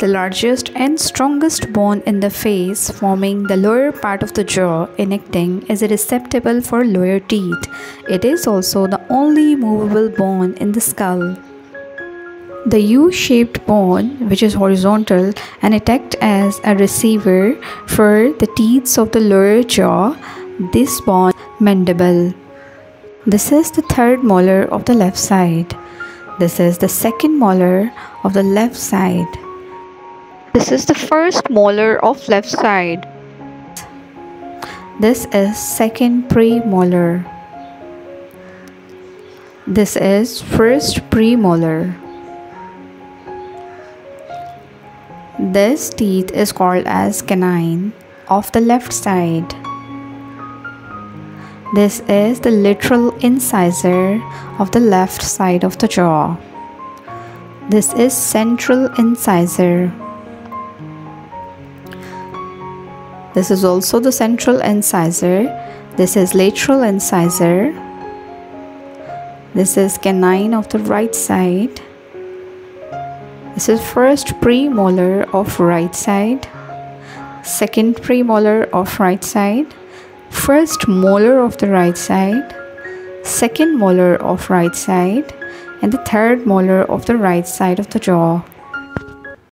The largest and strongest bone in the face, forming the lower part of the jaw, connecting, is a receptacle for lower teeth. It is also the only movable bone in the skull. The U-shaped bone, which is horizontal and it acts as a receiver for the teeth of the lower jaw, this bone mandible. This is the third molar of the left side. This is the second molar of the left side. This is the first molar of left side. This is second premolar. This is first premolar. This teeth is called as canine of the left side. This is the lateral incisor of the left side of the jaw. This is central incisor. This is also the central incisor. This is lateral incisor. This is canine of the right side. This is first premolar of right side. Second premolar of right side first molar of the right side, second molar of right side, and the third molar of the right side of the jaw.